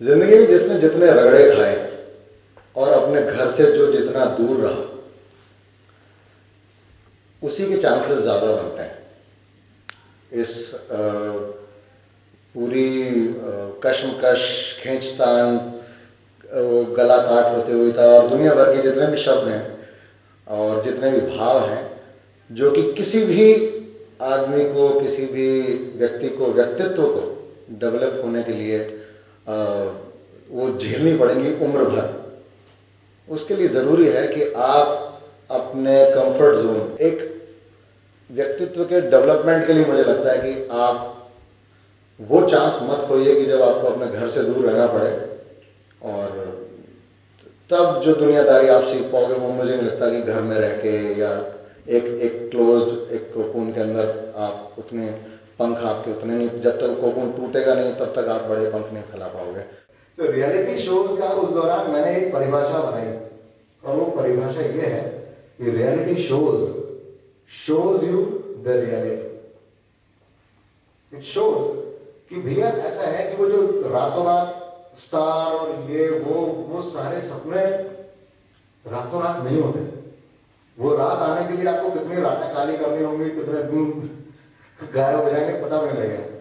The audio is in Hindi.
ज़िंदगी में जिसने जितने रगड़े खाए और अपने घर से जो जितना दूर रहा उसी के चांसेस ज़्यादा बनते हैं। इस आ, पूरी कशमकश खींचतान गला काट होते हुए था और दुनिया भर के जितने भी शब्द हैं और जितने भी भाव हैं जो कि किसी भी आदमी को किसी भी व्यक्ति को व्यक्तित्व को डेवलप होने के लिए वो झेलनी पड़ेंगी उम्र भर। उसके लिए ज़रूरी है कि आप अपने कंफर्ट जोन एक व्यक्तित्व के डेवलपमेंट के लिए मुझे लगता है कि आप वो चांस मत खोइए कि जब आपको अपने घर से दूर रहना पड़े और तब जो दुनियादारी आप सीख पाओगे वो मुझे नहीं लगता कि घर में रह के या एक एक क्लोज्ड एक कोकून के अंदर आप उतने पंख आपके उतने नहीं, जब तक कोकून टूटेगा नहीं, तब तक आप बड़े पंख नहीं फैला पाओगे। तो रियलिटी शोज़ का उस दौरान मैंने एक परिभाषा बनाई। और वो परिभाषा ये है कि reality shows shows you the reality it shows कि भैया ऐसा है कि वो जो रातों रात स्टार और ये, वो वो सारे सपने रातों रात नहीं होते। वो रात आने के लिए आपको कितनी रातें काली करनी होंगी, कितने दिन गायब हो जाएँगे पता नहीं लगेगा।